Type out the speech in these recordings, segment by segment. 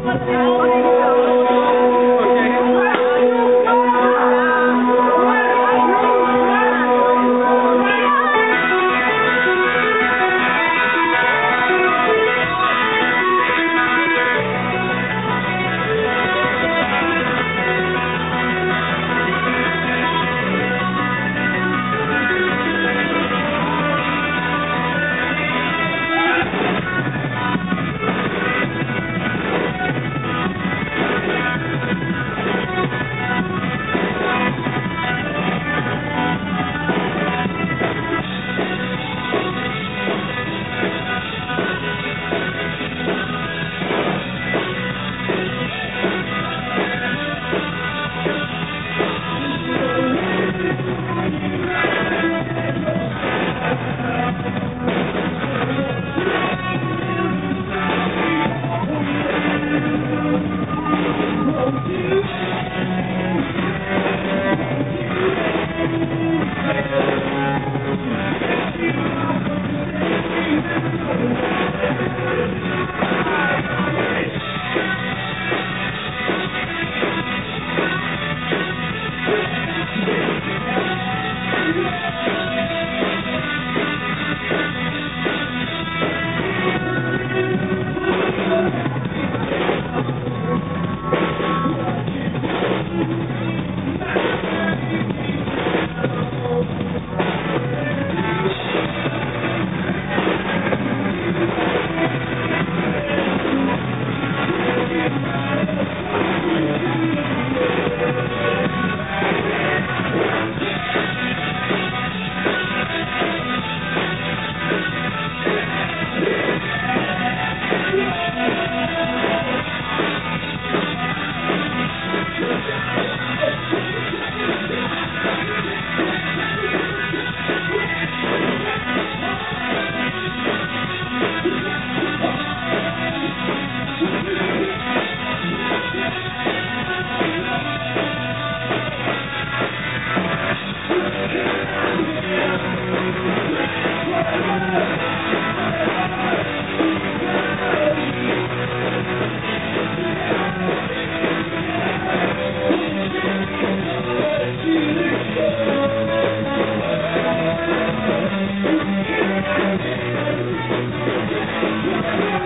people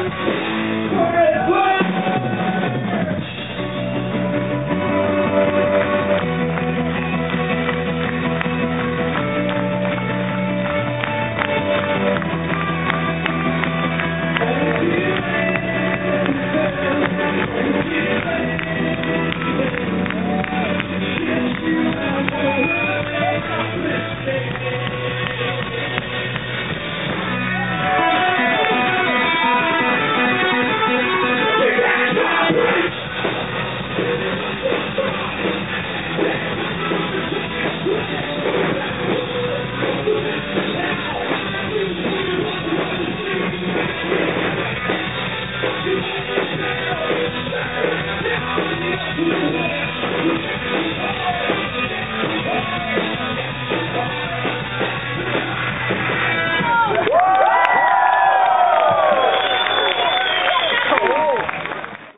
Hey,